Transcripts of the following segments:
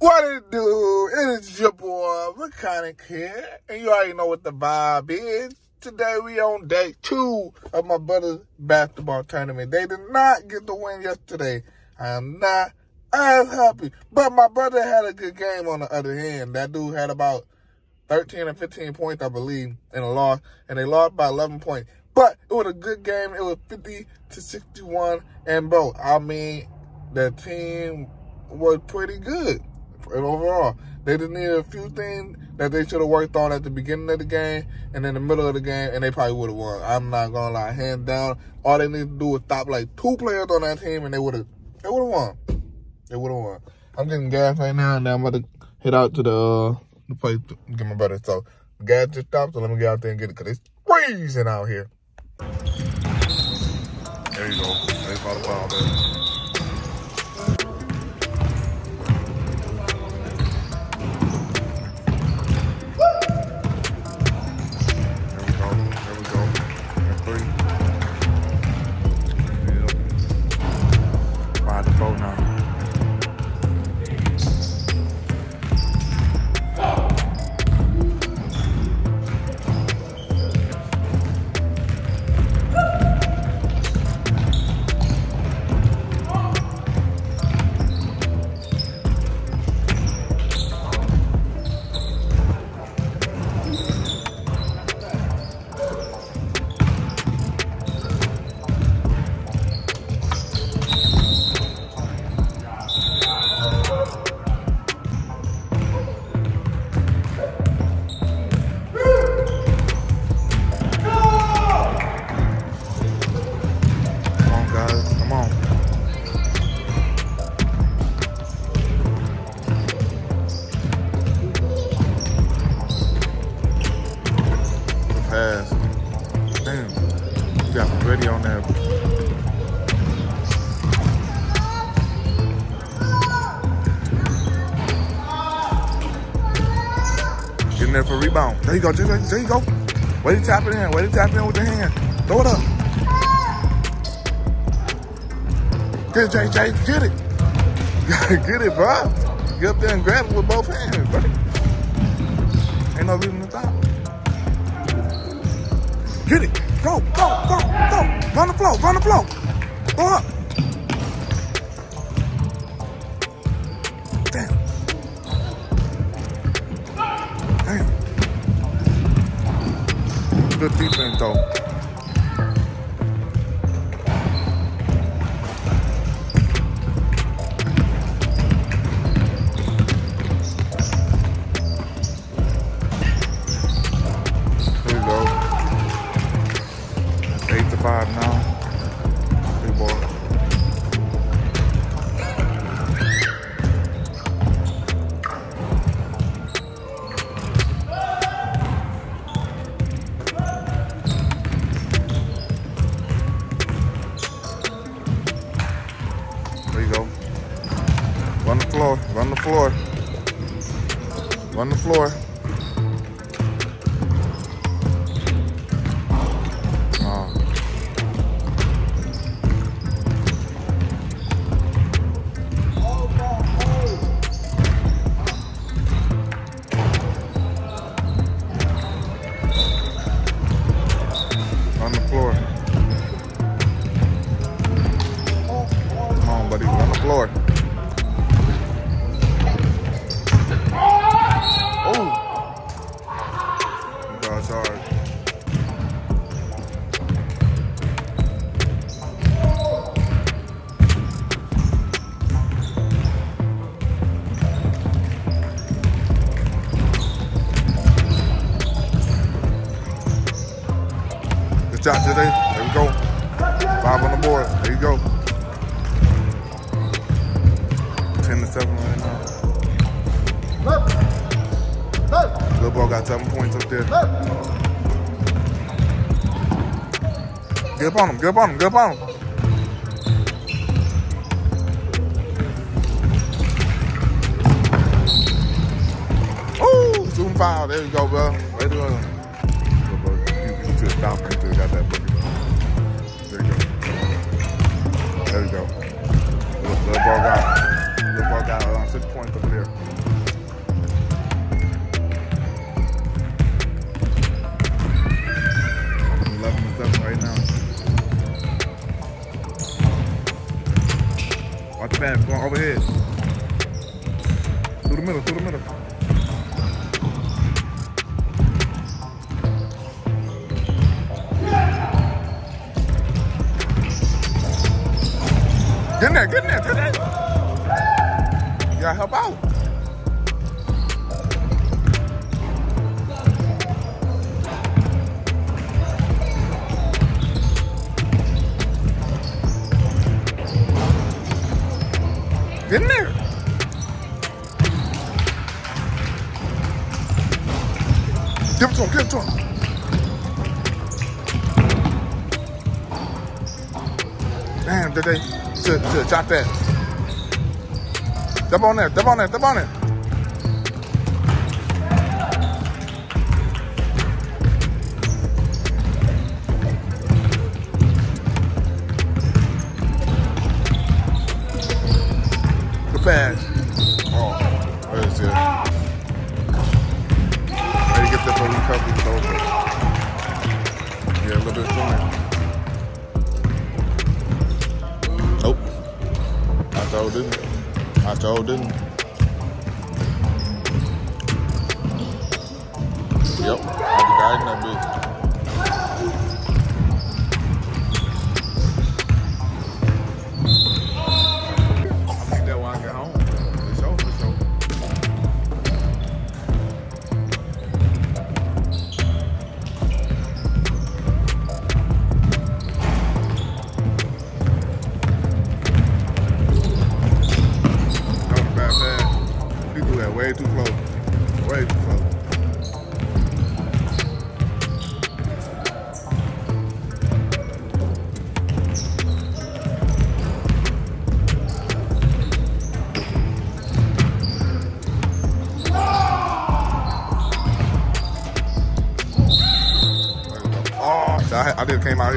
What it do? It is your boy Mechanic here, and you already know what the vibe is. Today we on day two of my brother's basketball tournament. They did not get the win yesterday. I am not as happy, but my brother had a good game on the other hand. That dude had about 13 or 15 points, I believe, in a loss, and they lost by 11 points. But it was a good game. It was 50 to 61, and bro, I mean, the team was pretty good overall. They just needed a few things that they should have worked on at the beginning of the game and in the middle of the game, and they probably would have won. I'm not gonna lie, hands down. All they need to do is stop like two players on that team, and they would have, they would have won. They would have won. I'm getting gas right now, and I'm about to head out to the uh, the place to get my brother. So gas just stopped, so let me get out there and get it because it's freezing out here. There you go. You go, there you go. Way to tap it in, way to tap it in with the hand. Throw it up. Get it, JJ, get it. get it, bro. Get up there and grab it with both hands, bro. Ain't no reason to stop. Get it. Go, go, go, go. Run the flow, run the flow. Go up. Damn. Good There you go. Run the floor, run the floor. Run the floor. Good job today. There we go. Five on the board. There you go. 10 to 7 right now. Little ball got seven points up there. Up on him, up on him, up on him. Ooh, zoom foul. There you go, bro. Way to go. Stop right there. Got that boogie. There you go. There you go. Little, little ball got, little ball got uh, six points up there. 11-7 right now. Watch the back. Going overhead. Through the middle. Through the middle. help out. Get in there. Give it to him, give it to him. Damn, did they to, to drop that Step on there, step on there, step on there.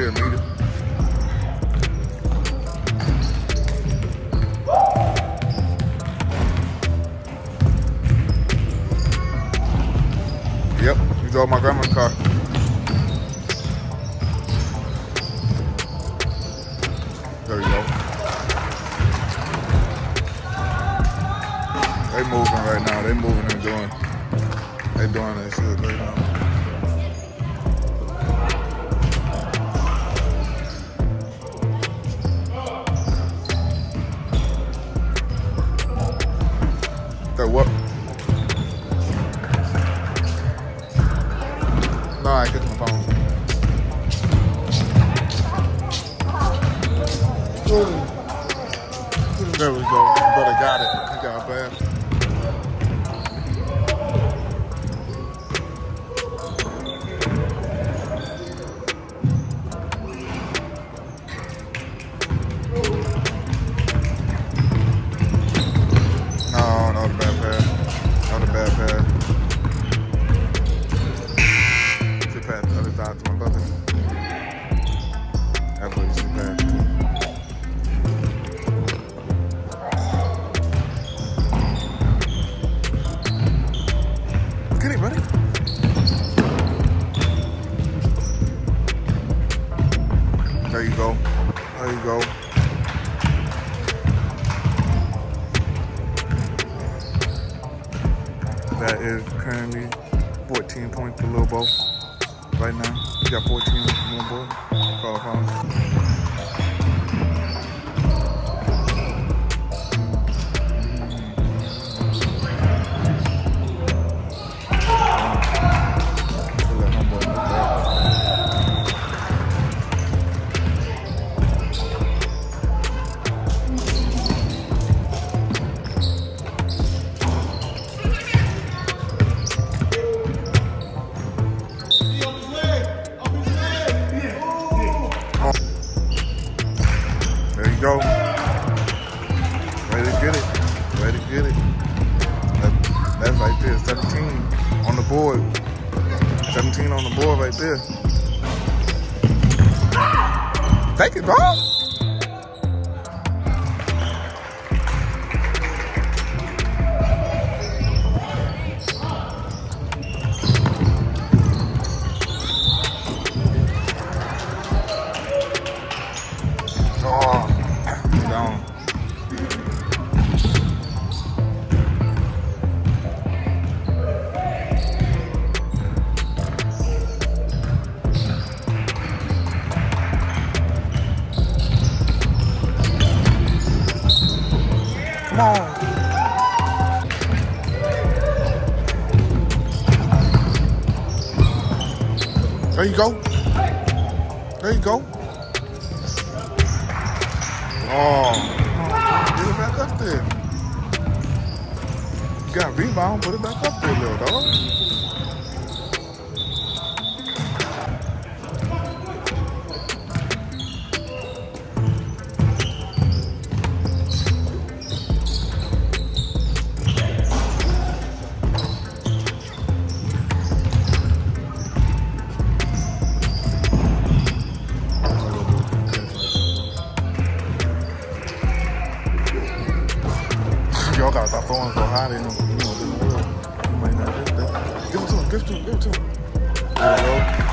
Yep, you drove my grandma's car. There you go. They moving right now. They moving and doing. They doing that shit right now. So what? No, I get my phone. There we go. Brother got it. He got bad. You go. There you go. Oh, get it back up there. You got rebound, put it back up there, little dog. Y'all gotta stop throwing so high they don't, you know. You might not get that. Give it to him, give it to him, give it to him. There you go.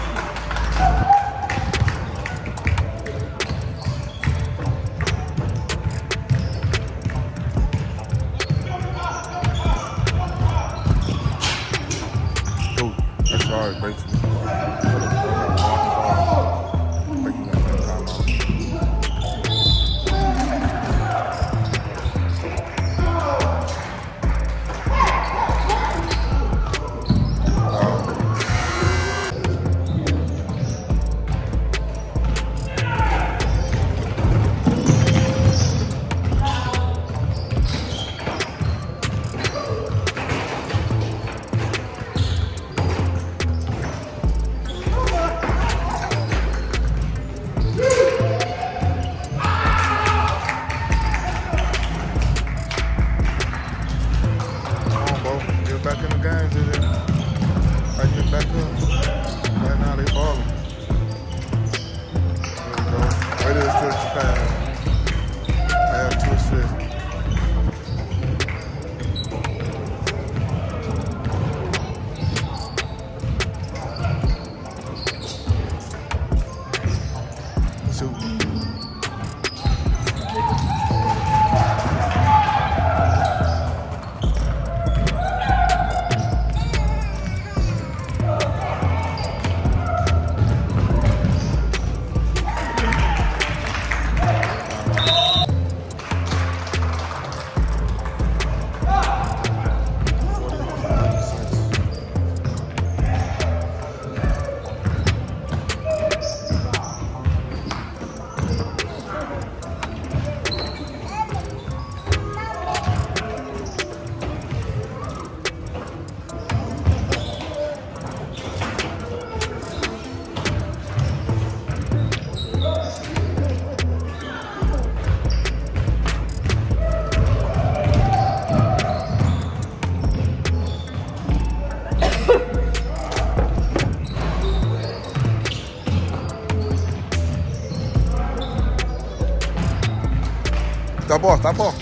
Stop ball, stop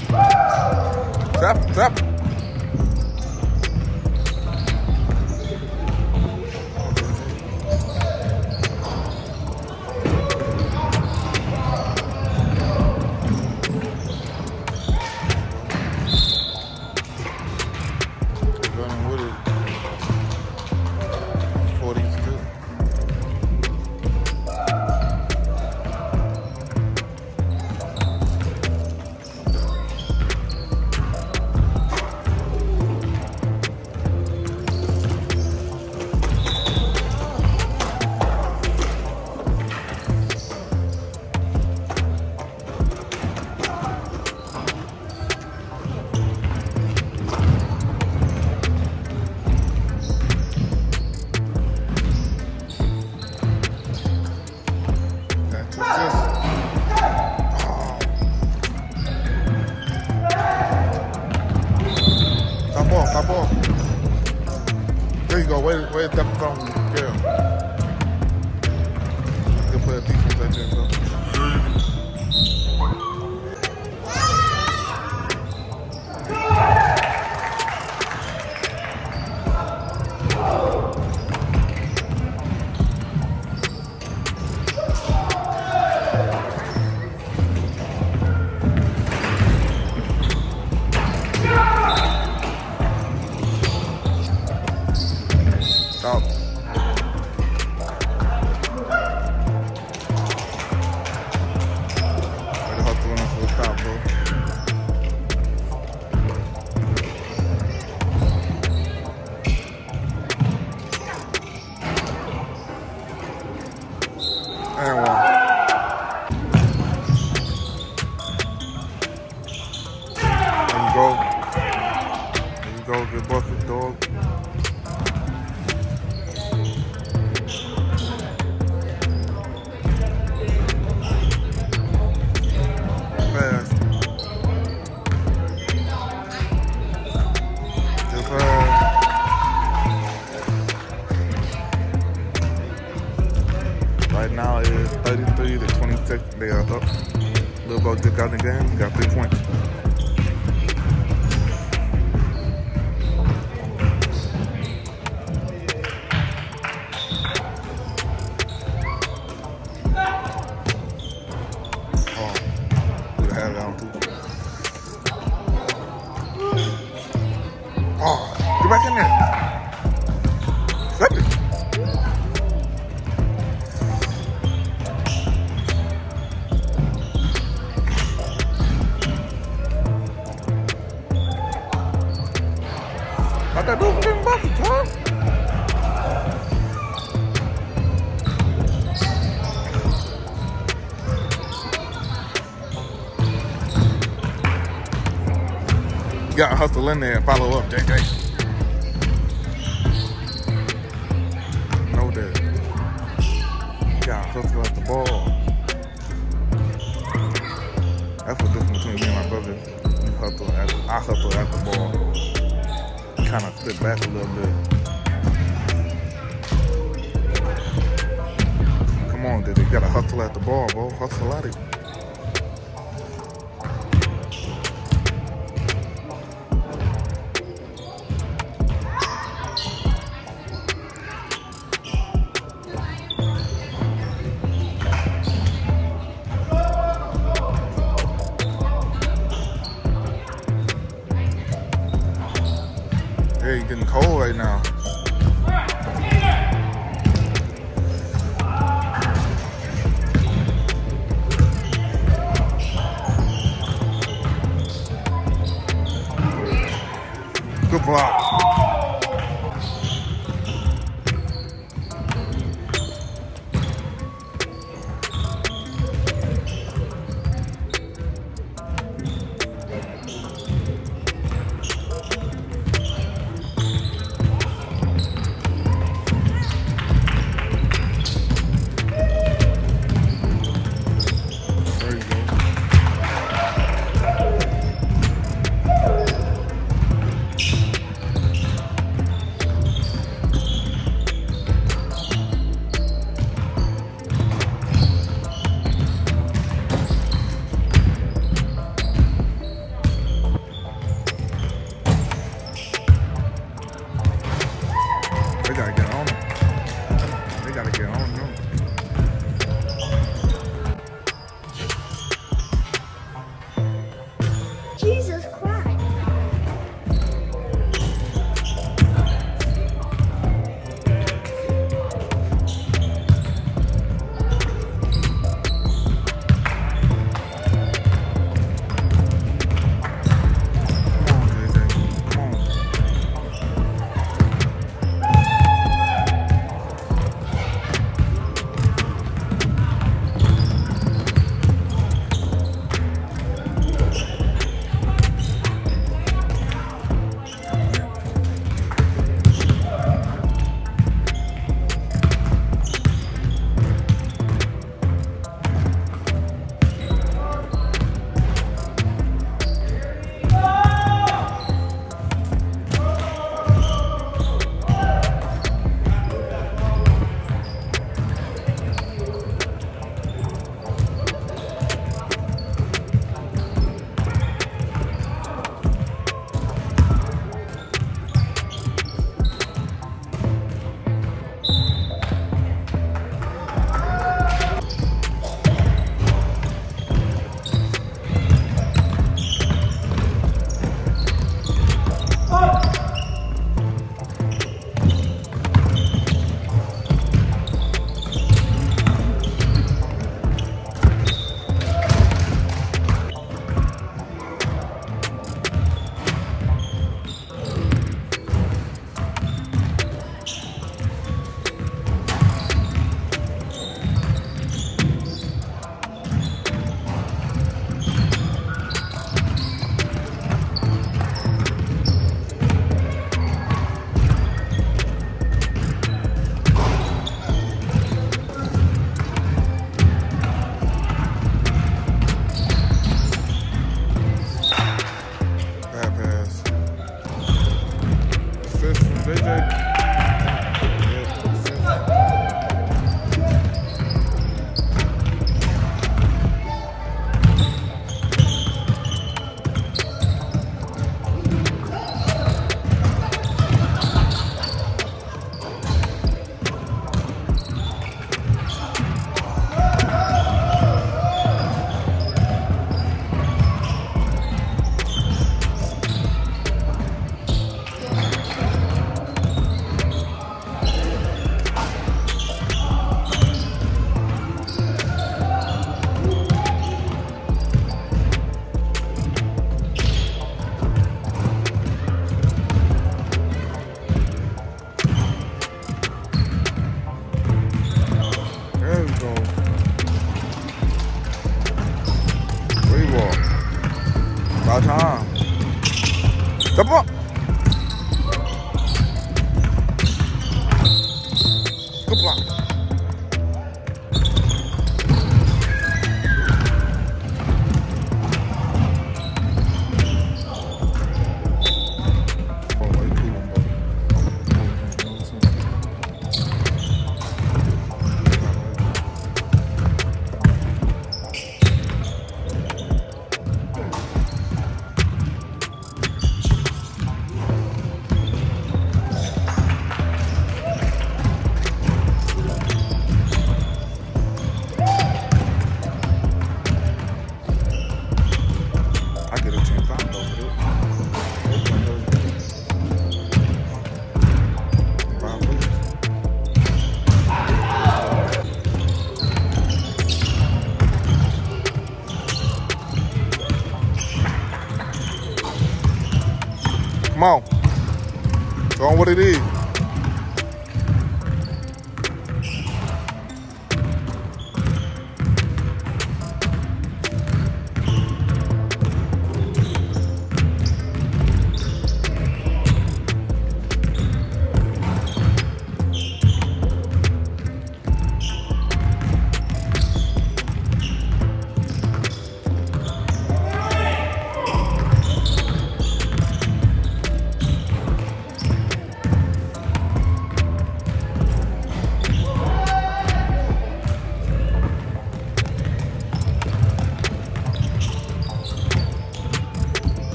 hustle in there and follow up, JJ. Know that. You gotta hustle at the ball. That's the difference between me and my brother. You hustle at, I hustle at the ball. Kind of sit back a little bit. Come on, dude. You gotta hustle at the ball, bro. Hustle at it.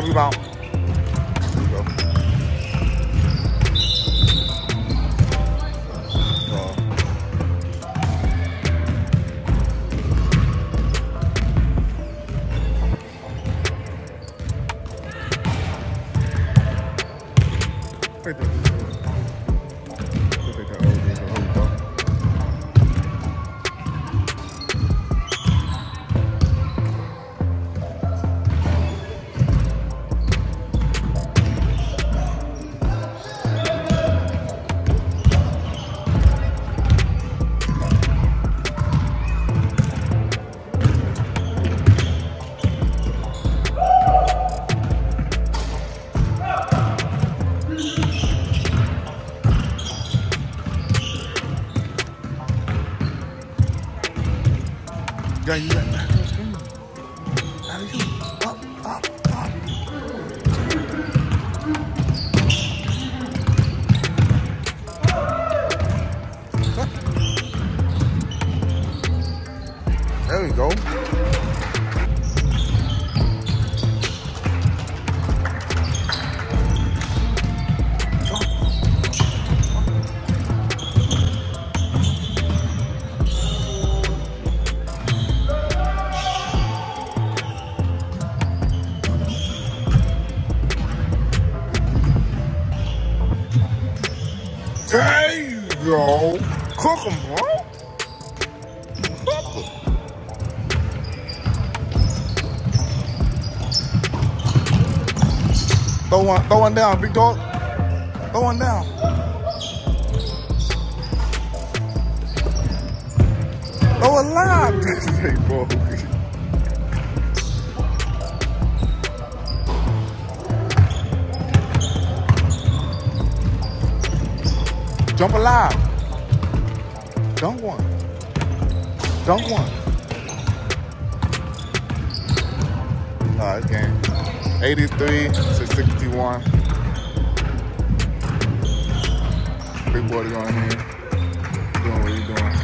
Good rebound, one, throw one down, big dog. Throw one down. Throw a line. hey, bro. Jump alive. Dunk one. Dunk one. All right, game. 83 to 61. Big boy going here. Doing what he doing.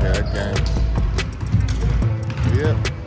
Yeah, that game. Yep.